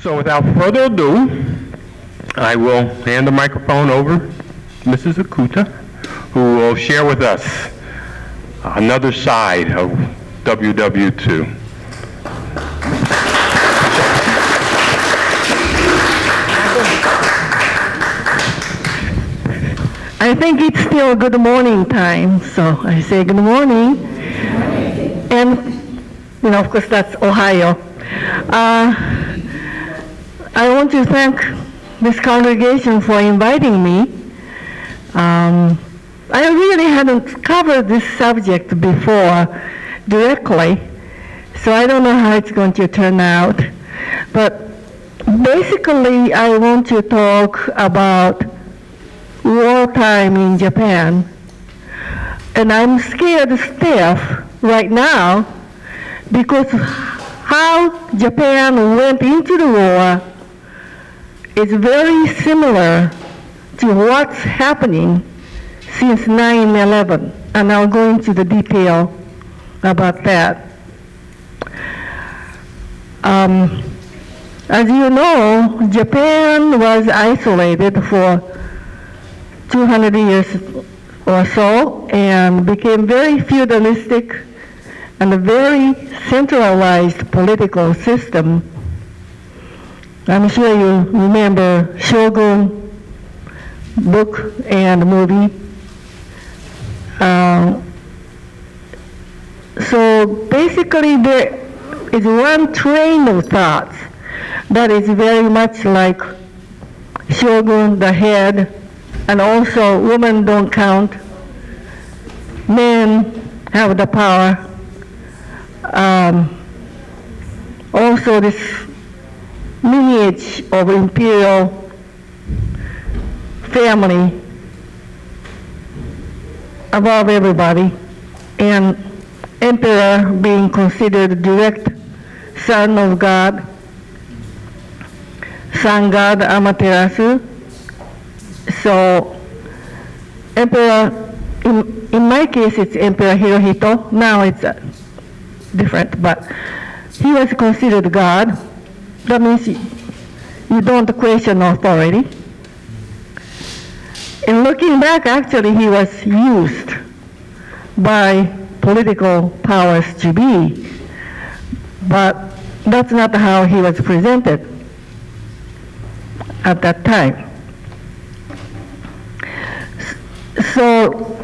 So without further ado, I will hand the microphone over to Mrs. Ikuta, who will share with us another side of WW2. I think it's still good morning time, so I say good morning. And, you know, of course, that's Ohio. Uh, I want to thank this congregation for inviting me. Um, I really hadn't covered this subject before directly, so I don't know how it's going to turn out. But basically, I want to talk about wartime in Japan. And I'm scared stiff right now because how Japan went into the war is very similar to what's happening since 9-11. And I'll go into the detail about that. Um, as you know, Japan was isolated for 200 years or so and became very feudalistic and a very centralized political system. I'm sure you remember Shogun book and movie. Uh, so basically there is one train of thoughts that is very much like Shogun, the head, and also women don't count. Men have the power. Um, also this lineage of imperial family above everybody and emperor being considered direct son of God, sun god Amaterasu, so Emperor, in, in my case, it's Emperor Hirohito. Now it's uh, different, but he was considered God. That means you, don't question authority. In looking back, actually, he was used by political powers to be, but that's not how he was presented at that time. So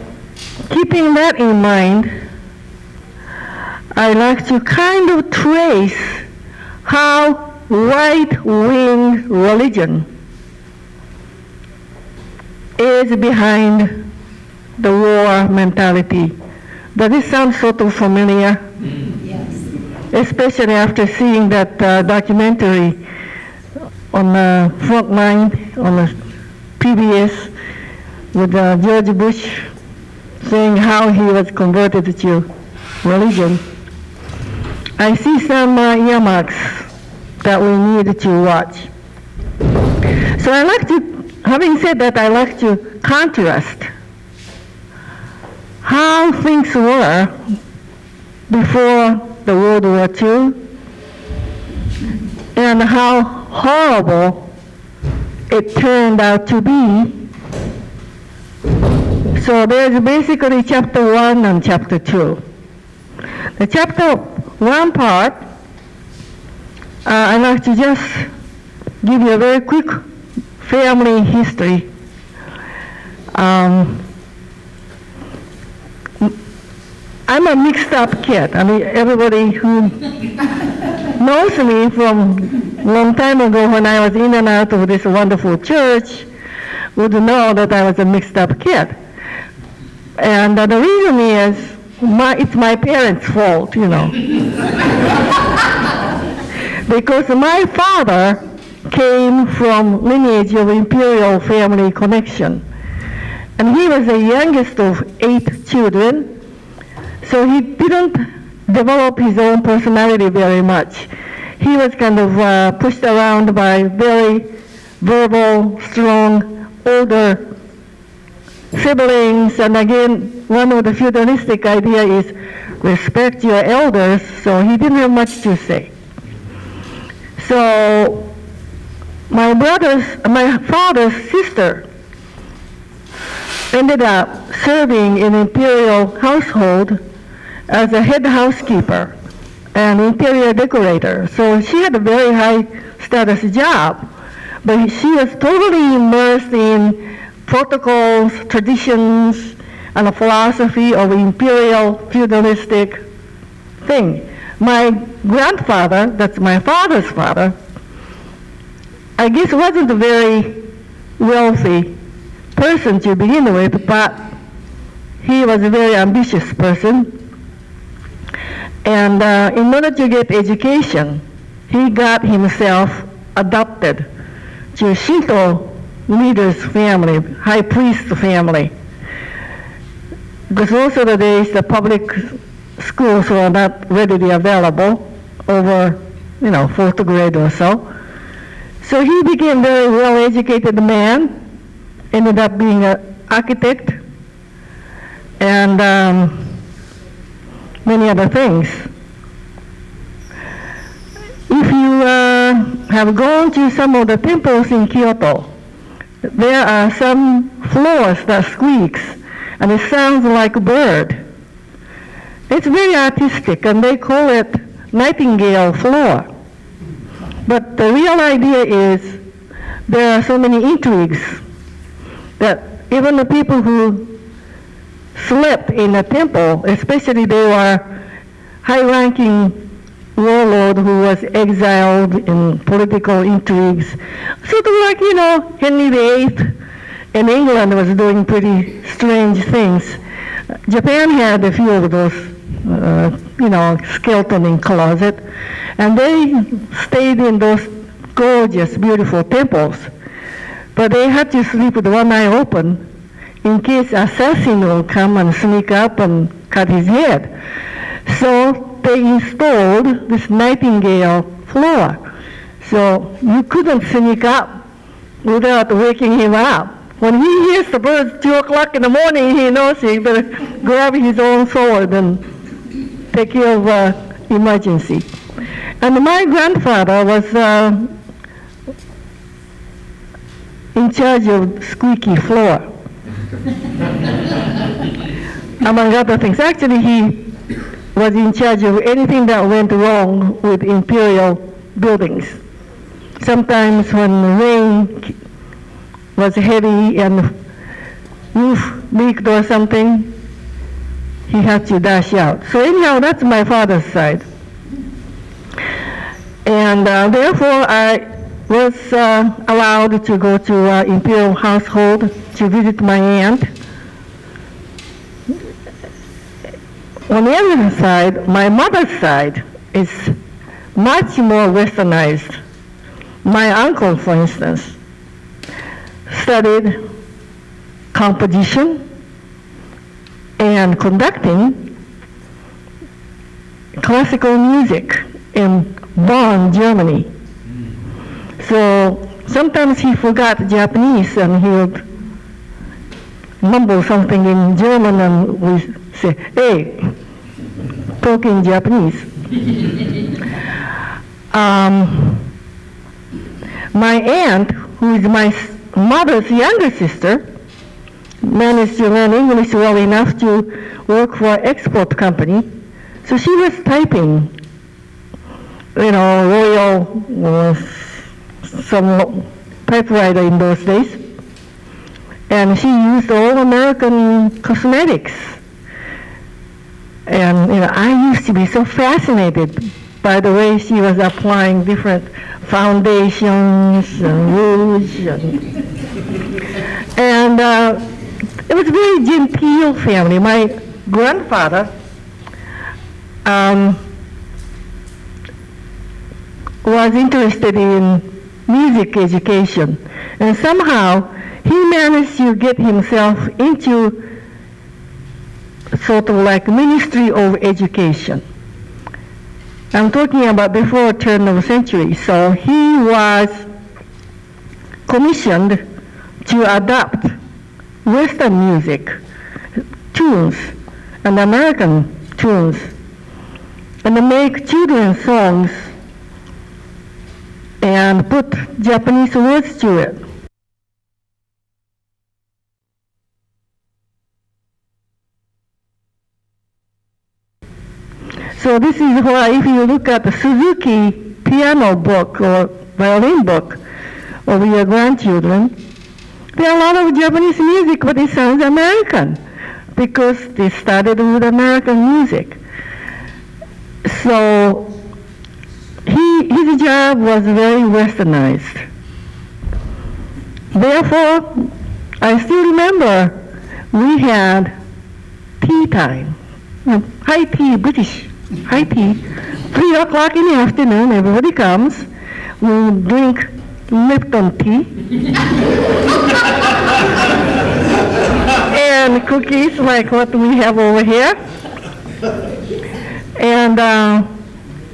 keeping that in mind, I like to kind of trace how right-wing religion is behind the war mentality. Does this sound sort of familiar? Yes. Especially after seeing that uh, documentary on the front line on the PBS with uh, George Bush saying how he was converted to religion. I see some uh, earmarks that we need to watch. So I like to, having said that, I like to contrast how things were before the World War II and how horrible it turned out to be so there's basically chapter 1 and chapter 2. The chapter 1 part, I'd like to just give you a very quick family history. Um, I'm a mixed up kid. I mean, everybody who knows me from a long time ago when I was in and out of this wonderful church would know that I was a mixed up kid. And uh, the reason is, my, it's my parents' fault, you know. because my father came from lineage of imperial family connection. And he was the youngest of eight children, so he didn't develop his own personality very much. He was kind of uh, pushed around by very verbal, strong, older siblings, and again, one of the feudalistic idea is respect your elders, so he didn't have much to say. So my brother's, my father's sister ended up serving in imperial household as a head housekeeper and interior decorator. So she had a very high status job, but she was totally immersed in protocols, traditions, and a philosophy of imperial feudalistic thing. My grandfather, that's my father's father, I guess wasn't a very wealthy person to begin with, but he was a very ambitious person. And uh, in order to get education, he got himself adopted to Shinto leader's family, high priest family. Because of the days the public schools were not readily available over, you know, fourth grade or so. So he became a very well-educated man, ended up being an architect, and um, many other things. If you uh, have gone to some of the temples in Kyoto, there are some floors that squeaks, and it sounds like a bird. It's very artistic, and they call it nightingale floor. But the real idea is there are so many intrigues that even the people who slept in a temple, especially they were high-ranking warlord who was exiled in political intrigues, sort of like, you know, Henry VIII in England was doing pretty strange things. Japan had a few of those, uh, you know, skeleton in closet, and they stayed in those gorgeous, beautiful temples. But they had to sleep with one eye open in case assassin will come and sneak up and cut his head. So they installed this nightingale floor. So you couldn't sneak up without waking him up. When he hears the birds 2 o'clock in the morning, he knows he better grab his own sword and take care of uh, emergency. And my grandfather was uh, in charge of squeaky floor, among other things. Actually, he was in charge of anything that went wrong with imperial buildings. Sometimes when the rain was heavy and roof leaked or something, he had to dash out. So anyhow, that's my father's side. And uh, therefore, I was uh, allowed to go to uh, imperial household to visit my aunt. On the other side, my mother's side is much more westernized. My uncle, for instance, studied composition and conducting classical music in Bonn, Germany. So sometimes he forgot Japanese and he would mumble something in German and we say, hey, talk in Japanese. um, my aunt, who is my mother's younger sister, managed to learn English well enough to work for an export company. So she was typing, you know, royal uh, some typewriter in those days. And she used all American cosmetics. And you know, I used to be so fascinated by the way she was applying different foundations and rouge and, and uh, it was a very genteel family. My grandfather um, was interested in music education, and somehow he managed to get himself into sort of like Ministry of Education. I'm talking about before turn of century. So he was commissioned to adapt Western music, tunes, and American tunes, and make children's songs and put Japanese words to it. So this is why if you look at the Suzuki piano book or violin book of your grandchildren, there are a lot of Japanese music, but it sounds American because they started with American music. So he, his job was very westernized. Therefore, I still remember we had tea time, uh, high tea, British high tea. Three o'clock in the afternoon, everybody comes. We drink Lipton tea. and cookies like what we have over here. And uh,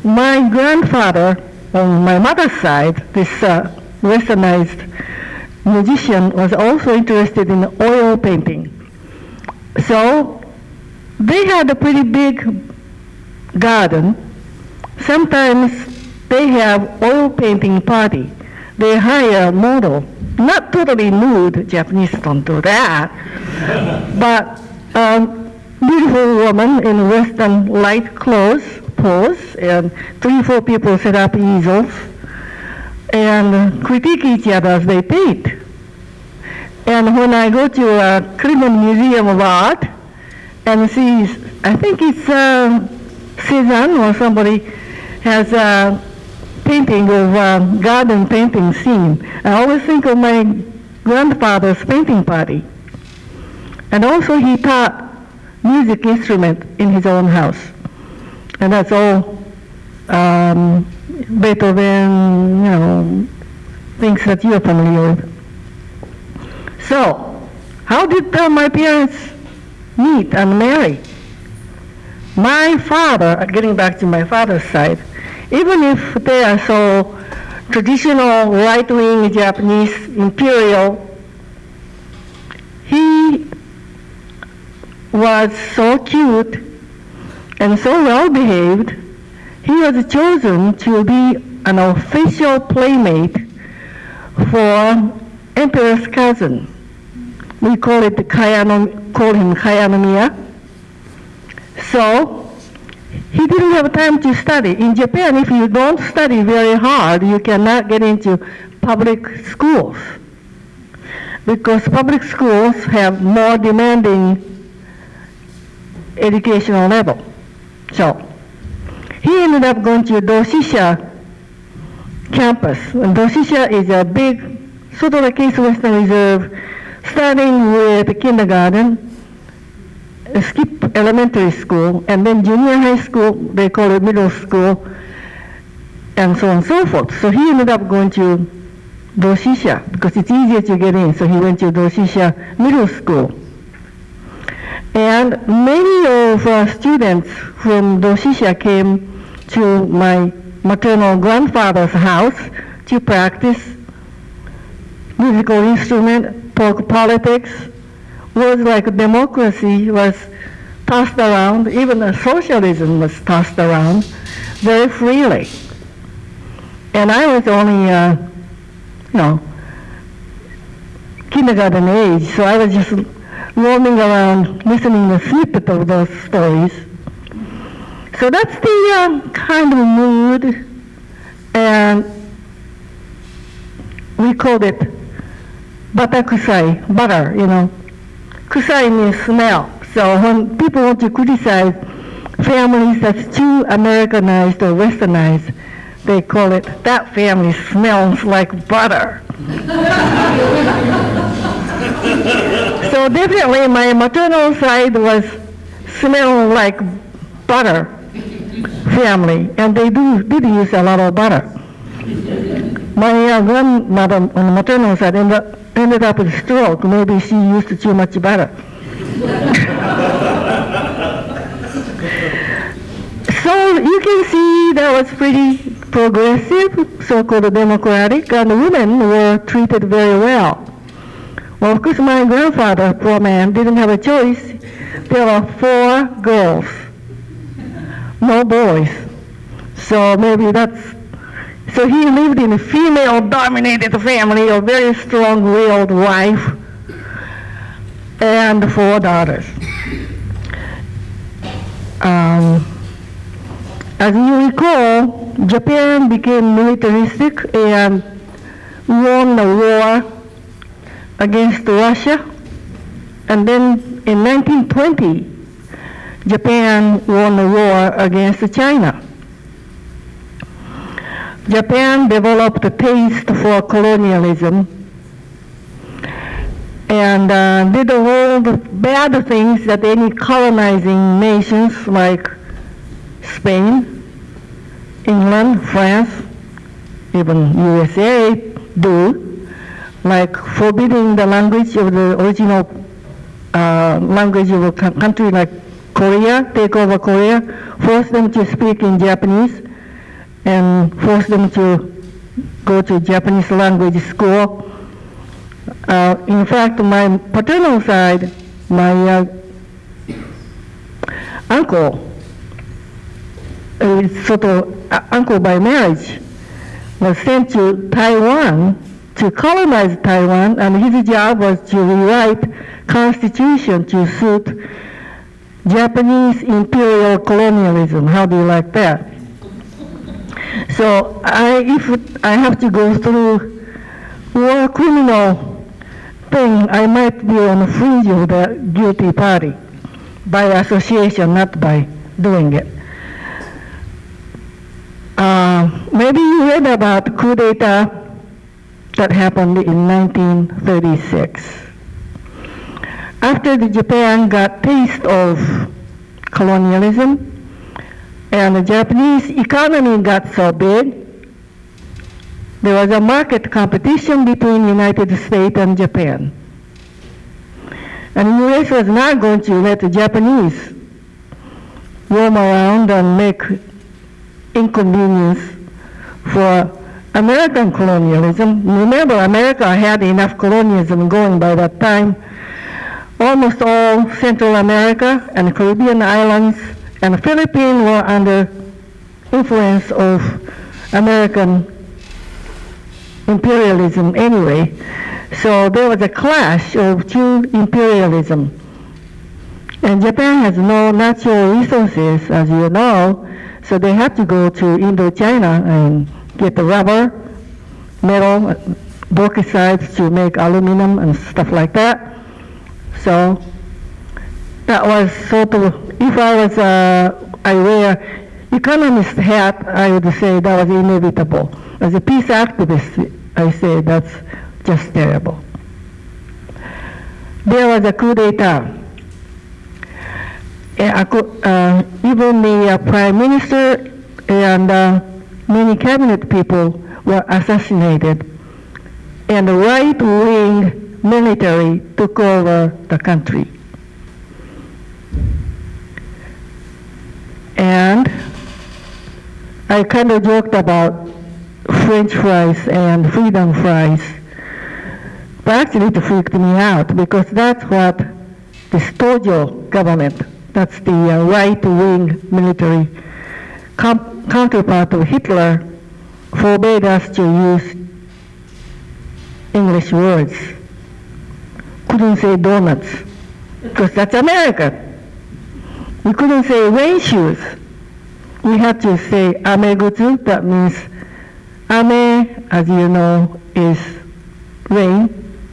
my grandfather, on my mother's side, this uh, westernized musician, was also interested in oil painting. So they had a pretty big garden. Sometimes they have oil painting party. They hire model, not totally nude, Japanese don't do that, but a beautiful woman in western light clothes pose, and three, four people set up easels. And critique each other as they paint. And when I go to a Cleveland Museum of Art and see, I think it's uh, Cezanne or somebody has a painting of a garden painting scene. I always think of my grandfather's painting party. And also he taught music instrument in his own house. And that's all um, Beethoven, you know, things that you're familiar with. So, how did uh, my parents meet and marry? My father, getting back to my father's side, even if they are so traditional right-wing Japanese imperial, he was so cute and so well behaved, he was chosen to be an official playmate for Emperor's cousin. We call it Kayano, call him Kayanomiya. So he didn't have time to study. In Japan, if you don't study very hard, you cannot get into public schools because public schools have more demanding educational level. So he ended up going to Doshisha campus. And Doshisha is a big, sort of like Case Western Reserve, starting with kindergarten skip elementary school, and then junior high school, they call it middle school, and so on and so forth. So he ended up going to Doshisha because it's easier to get in. So he went to Doshisha Middle School. And many of our students from Doshisha came to my maternal grandfather's house to practice musical instrument, talk politics, words like democracy was tossed around, even socialism was tossed around very freely. And I was only, uh, you know, kindergarten age, so I was just roaming around listening to snippet of those stories. So that's the uh, kind of mood, and we called it batakusai, butter, you know, kusai means smell. So when people want to criticize families that's too Americanized or westernized, they call it, that family smells like butter. so definitely my maternal side was smelling like butter family, and they do did use a lot of butter. My uh, grandmother on the maternal side ended up ended up with a stroke. Maybe she used too much butter. so you can see that was pretty progressive, so-called democratic, and women were treated very well. Well, of course, my grandfather, poor man, didn't have a choice. There were four girls, no boys. So maybe that's So he lived in a female-dominated family, a very strong-willed wife, and four daughters. Um, as you recall, Japan became militaristic and won the war against Russia. And then in 1920, Japan won the war against China. Japan developed a taste for colonialism and uh, did all the bad things that any colonizing nations like Spain, England, France, even USA do, like forbidding the language of the original uh, language of a country like Korea, take over Korea, force them to speak in Japanese, and force them to go to Japanese language school. Uh, in fact, my paternal side, my uh, uncle, uh, sort of uh, uncle by marriage, was sent to Taiwan to colonize Taiwan, and his job was to rewrite constitution to suit Japanese imperial colonialism. How do you like that? So I, if I have to go through war criminal thing, I might be on the fringe of the guilty party by association, not by doing it. Uh, maybe you read about coup d'etat that happened in 1936. After the Japan got taste of colonialism and the Japanese economy got so big, there was a market competition between United States and Japan. And the U.S. was not going to let the Japanese roam around and make inconvenience for American colonialism. Remember, America had enough colonialism going by that time. Almost all Central America and Caribbean islands and the Philippines were under influence of American imperialism anyway. So there was a clash of two imperialism. And Japan has no natural resources, as you know, so they have to go to Indochina and get the rubber, metal, uh, bauxite to make aluminum and stuff like that. So that was sort of, if I was, uh, I wear economist hat, I would say that was inevitable. As a peace activist, I say that's just terrible. There was a coup d'etat uh, even the uh, prime minister and uh, many cabinet people were assassinated, and the right-wing military took over the country. And I kind of joked about French fries and freedom fries, but actually it freaked me out because that's what the Tojo government that's the uh, right-wing military counterpart of Hitler, forbade us to use English words. Couldn't say donuts, because that's America. We couldn't say rain shoes. We had to say amegutsu, that means ame, as you know, is rain,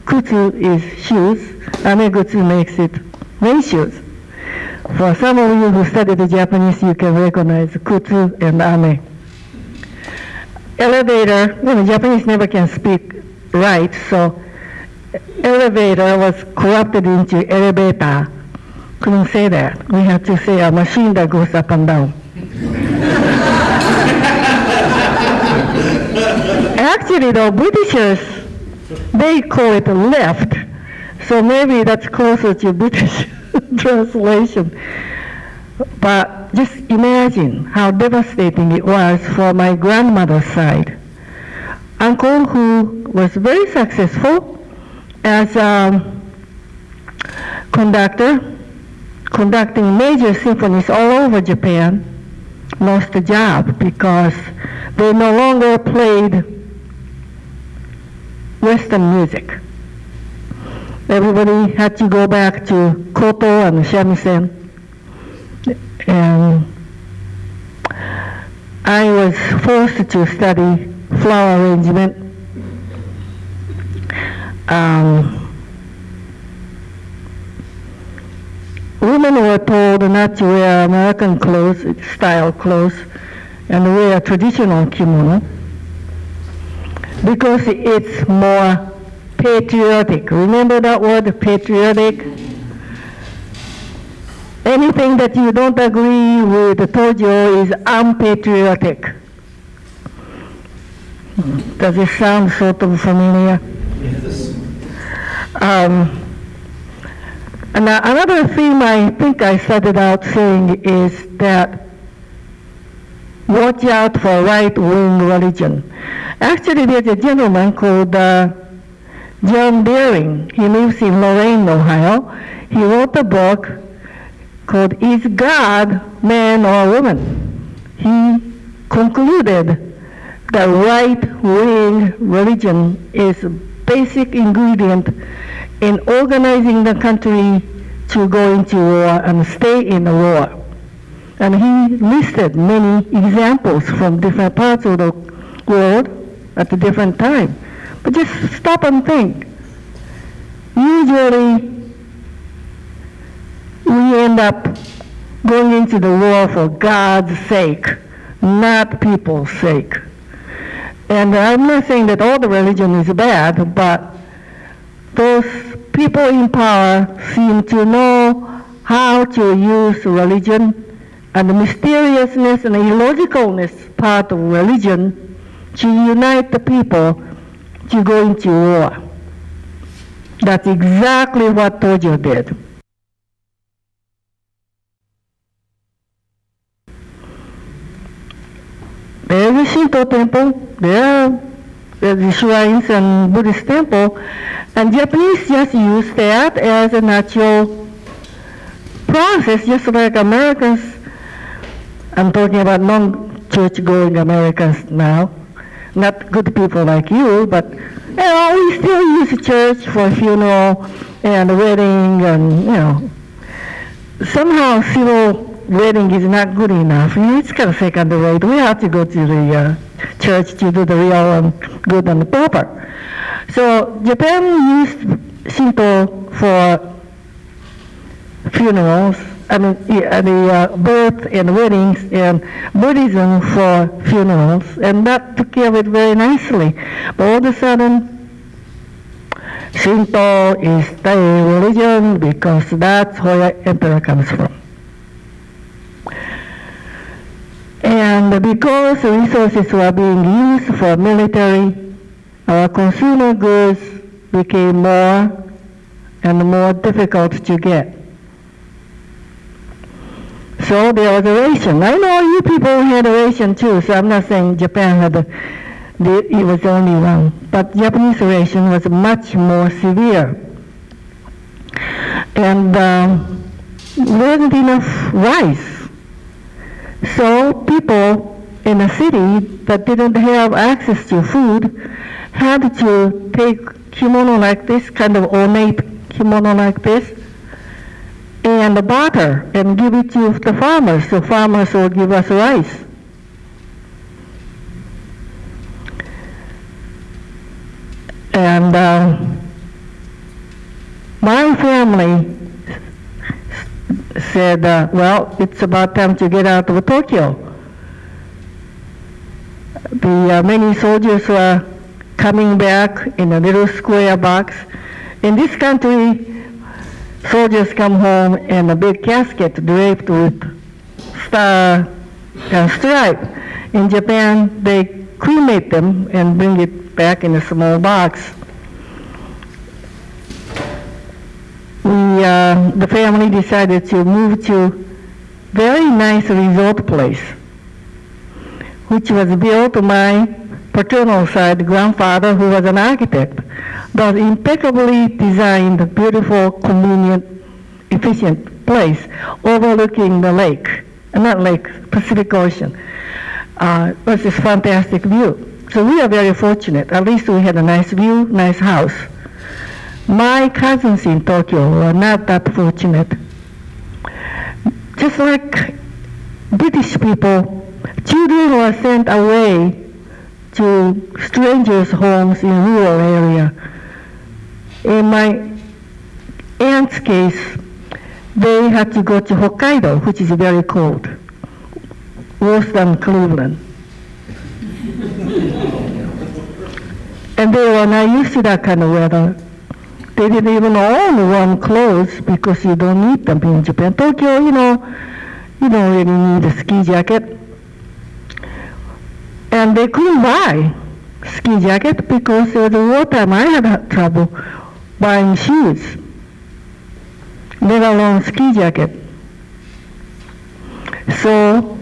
kutsu is shoes, amegutsu makes it rain shoes. For some of you who study the Japanese, you can recognize kutsu and ame. Elevator, you know, Japanese never can speak right, so elevator was corrupted into elevator. Couldn't say that. We have to say a machine that goes up and down. Actually, the Britishers, they call it a lift, so maybe that's closer to British. translation. But just imagine how devastating it was for my grandmother's side. Uncle, who was very successful as a conductor, conducting major symphonies all over Japan, lost a job because they no longer played Western music. Everybody had to go back to koto and shamisen. And I was forced to study flower arrangement. Um, women were told not to wear American clothes, style clothes, and wear a traditional kimono because it's more patriotic. Remember that word, patriotic? Anything that you don't agree with Tojo is unpatriotic. Does it sound sort of familiar? Yes. Um, and another theme I think I started out saying is that watch out for right-wing religion. Actually, there's a gentleman called uh, John Deering. He lives in Lorain, Ohio. He wrote a book called Is God Man or Woman? He concluded that right-wing religion is a basic ingredient in organizing the country to go into war and stay in the war. And he listed many examples from different parts of the world at a different time. But just stop and think. Usually, we end up going into the war for God's sake, not people's sake. And I'm not saying that all the religion is bad, but those people in power seem to know how to use religion and the mysteriousness and illogicalness part of religion to unite the people to go into war. That's exactly what Tojo did. A Shinto temple, there the shrines and Buddhist temple, and Japanese just use that as a natural process, just like Americans. I'm talking about non-church going Americans now, not good people like you, but you know, we still use church for funeral and wedding and, you know, somehow civil wedding is not good enough. It's kind of second rate. We have to go to the uh, church to do the real and good and proper. So Japan used Shinto for funerals, I mean, yeah, the uh, birth and weddings, and Buddhism for funerals, and that took care of it very nicely. But all of a sudden, Shinto is the religion because that's where emperor comes from. And because resources were being used for military, our consumer goods became more and more difficult to get. So there was a ration. I know you people had a ration too, so I'm not saying Japan had a, the, it was the only one. But Japanese ration was much more severe. And um, there wasn't enough rice. So people in a city that didn't have access to food had to take kimono like this, kind of ornate kimono like this, and barter and give it to the farmers. So farmers will give us rice. And uh, my family said, uh, well, it's about time to get out of Tokyo. The uh, many soldiers were coming back in a little square box. In this country, soldiers come home in a big casket draped with star and stripe. In Japan, they cremate them and bring it back in a small box. We, uh, the family decided to move to very nice resort place, which was built by my paternal side grandfather, who was an architect, was impeccably designed, beautiful, convenient, efficient place overlooking the lake. not lake, Pacific Ocean. Uh, it was this fantastic view. So we are very fortunate. At least we had a nice view, nice house. My cousins in Tokyo were not that fortunate. Just like British people, children were sent away to strangers' homes in rural area. In my aunt's case, they had to go to Hokkaido, which is very cold, worse than Cleveland. and they were not used to that kind of weather. They didn't even own warm clothes because you don't need them in Japan. Tokyo, you know, you don't really need a ski jacket. And they couldn't buy ski jacket because it was wartime. I had trouble buying shoes, let alone ski jacket. So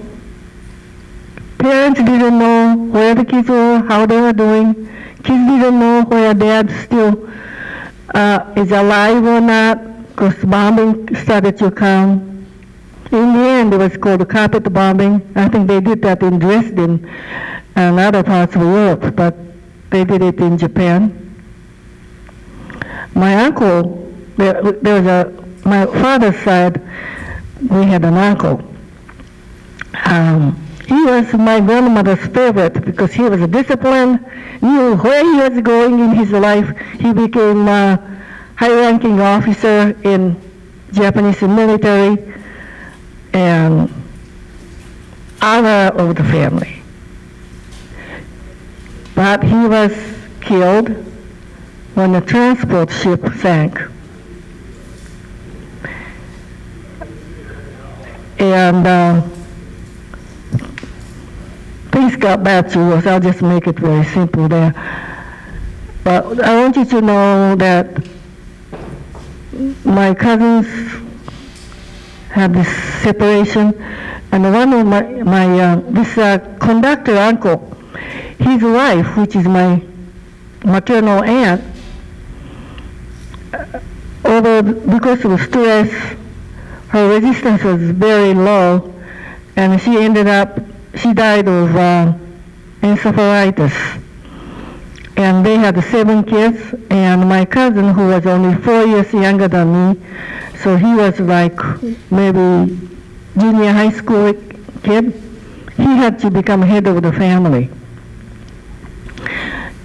parents didn't know where the kids were, how they were doing. Kids didn't know where dad still uh, is alive or not because bombing started to come. In the end, it was called carpet bombing. I think they did that in Dresden and other parts of Europe, but they did it in Japan. My uncle, there, there was a, my father's side, we had an uncle. Um, he was my grandmother's favorite because he was disciplined, knew where he was going in his life. He became a high-ranking officer in Japanese military and honor of the family. But he was killed when a transport ship sank. And uh, things got bad to us. I'll just make it very simple there. But I want you to know that my cousins had this separation, and one of my, my uh, this uh, conductor uncle, his wife, which is my maternal aunt, uh, although because of the stress, her resistance was very low, and she ended up, she died of uh, encephalitis. And they had seven kids, and my cousin, who was only four years younger than me, so he was like maybe junior high school kid, he had to become head of the family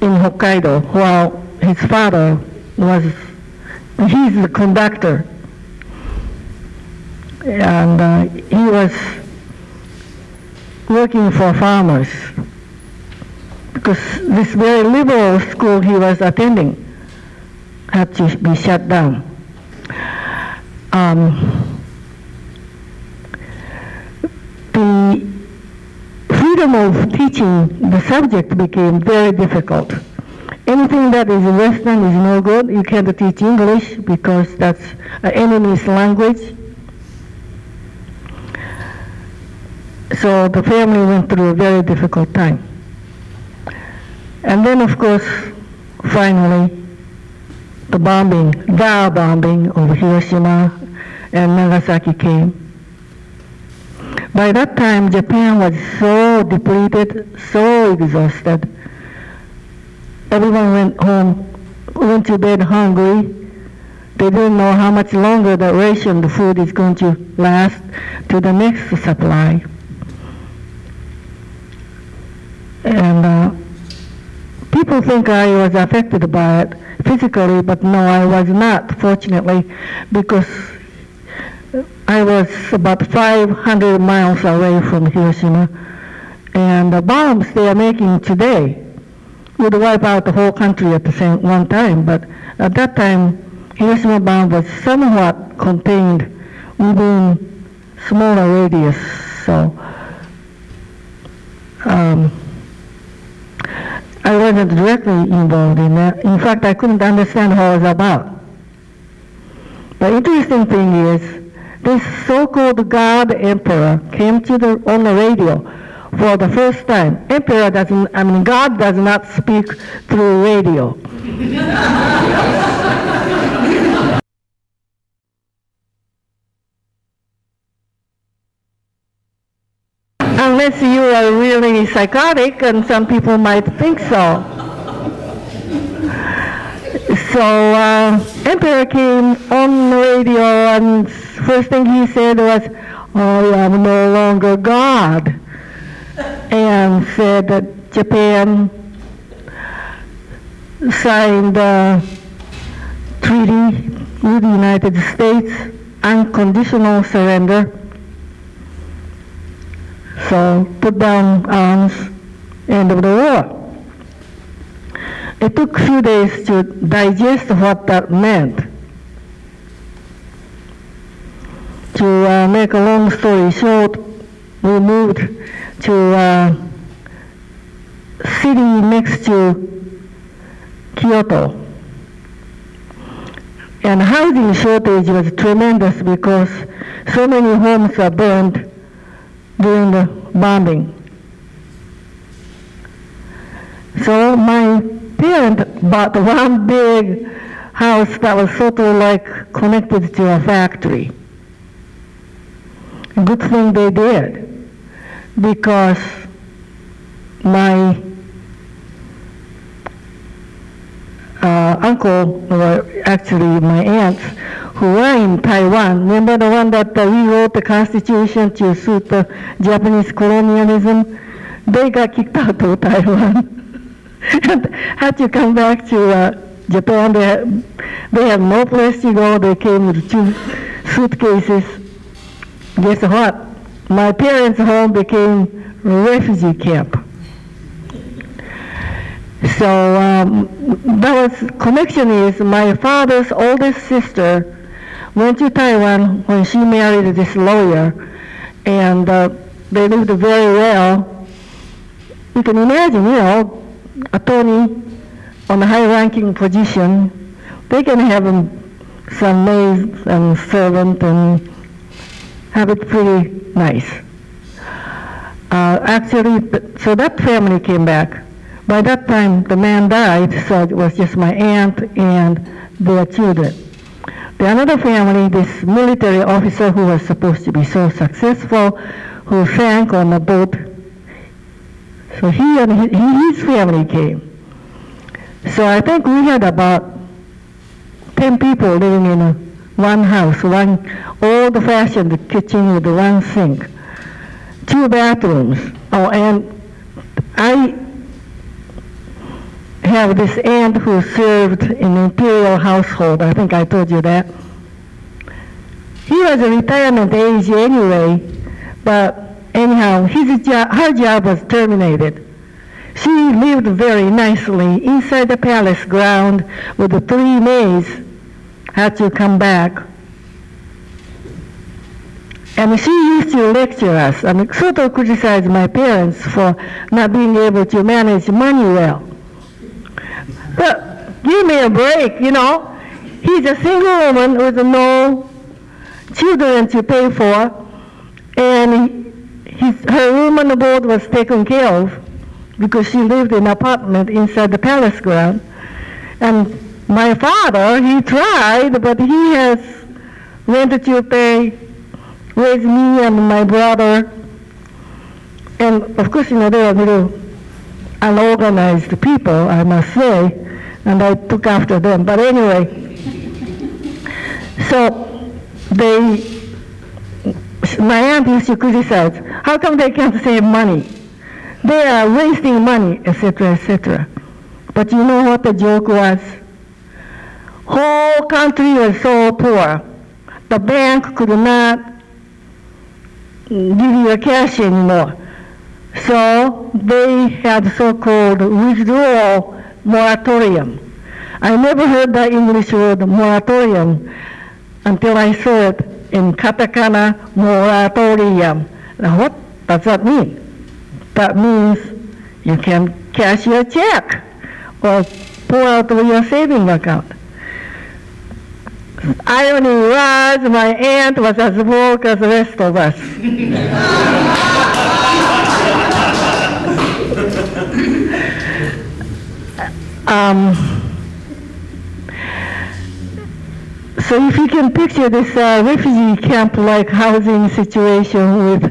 in Hokkaido while his father was, he's the conductor. And uh, he was working for farmers because this very liberal school he was attending had to be shut down. Um, the freedom of teaching the subject became very difficult. Anything that is Western is no good. You can't teach English because that's an enemy's language. So the family went through a very difficult time. And then, of course, finally, the bombing, the bombing of Hiroshima and Nagasaki came. By that time, Japan was so depleted, so exhausted. Everyone went home, went to bed hungry. They didn't know how much longer the ration, the food is going to last to the next supply. And uh, people think I was affected by it physically, but no, I was not, fortunately, because I was about 500 miles away from Hiroshima, and the bombs they are making today would wipe out the whole country at the same one time. But at that time, Hiroshima bomb was somewhat contained within smaller radius. So um, I wasn't directly involved in that. In fact, I couldn't understand what it was about. The interesting thing is this so-called God Emperor came to the, on the radio for the first time. Emperor doesn't, I mean, God does not speak through radio. you are really psychotic, and some people might think so. So uh, Emperor came on the radio, and first thing he said was, "I am no longer God," and said that Japan signed a treaty with the United States, unconditional surrender. So put down arms, end of the war. It took few days to digest what that meant. To uh, make a long story short, we moved to a city next to Kyoto. And housing shortage was tremendous because so many homes were burned during the bombing. So my parent bought one big house that was sort of like connected to a factory. Good thing they did because my uh, uncle, or actually my aunts, who were in Taiwan. Remember the one that uh, rewrote the constitution to suit the Japanese colonialism? They got kicked out of Taiwan. and had to come back to uh, Japan. They had, they no place to go. They came with two suitcases. Guess what? My parents' home became refugee camp. So um, that was connection is my father's oldest sister went to Taiwan when she married this lawyer, and uh, they lived very well. You can imagine, you know, attorney on a high-ranking position, they can have um, some maids and servant and have it pretty nice. Uh, actually, so that family came back. By that time, the man died, so it was just my aunt and their children. The another family, this military officer who was supposed to be so successful, who sank on a boat so he and his, his family came. So I think we had about 10 people living in a, one house, one old-fashioned kitchen with one sink, two bathrooms. Oh, and I have this aunt who served in the imperial household. I think I told you that. He was a retirement age anyway, but Anyhow, his job, her job was terminated. She lived very nicely inside the palace ground with the three maids had to come back. And she used to lecture us and sort of criticize my parents for not being able to manage money well. But give me a break, you know. He's a single woman with no children to pay for, and his, her room on the board was taken care of because she lived in an apartment inside the palace ground. And my father, he tried, but he has rented to pay, raise me and my brother. And of course, you know, they are little unorganized people, I must say, and I took after them. But anyway, so they my aunt used to criticize, how come they can't save money? They are wasting money, etc., etc. But you know what the joke was? Whole country was so poor. The bank could not give you a cash anymore. So they had so-called withdrawal moratorium. I never heard the English word moratorium until I saw it in katakana moratorium. Now what does that mean? That means you can cash your check or pull out of your saving account. Irony was my aunt was as broke as the rest of us. um, So if you can picture this uh, refugee camp-like housing situation with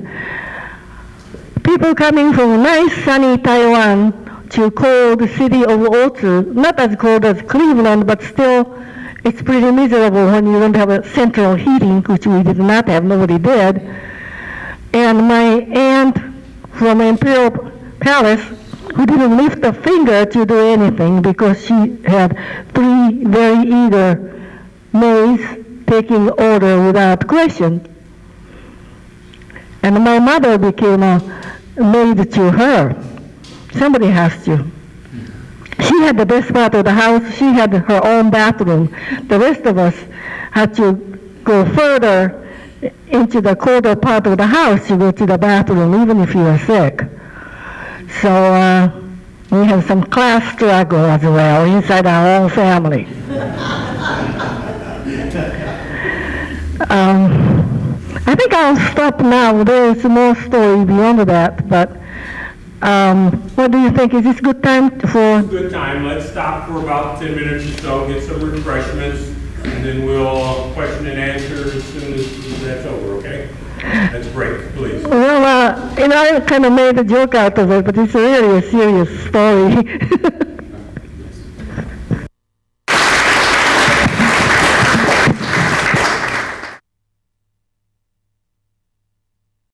people coming from nice sunny Taiwan to cold city of Otsu, not as cold as Cleveland, but still it's pretty miserable when you don't have a central heating, which we did not have, nobody did. And my aunt from Imperial Palace, who didn't lift a finger to do anything because she had three very eager maids taking order without question. And my mother became a maid to her. Somebody has to. She had the best part of the house. She had her own bathroom. The rest of us had to go further into the colder part of the house to go to the bathroom, even if you were sick. So uh, we have some class struggle as well inside our own family. Um, I think I'll stop now. There is more story beyond that, but um, what do you think? Is this good time for? Good time, let's stop for about 10 minutes or so, get some refreshments, and then we'll question and answer as soon as that's over, okay? Let's break, please. Well, uh, you know, I kind of made a joke out of it, but it's really a serious story.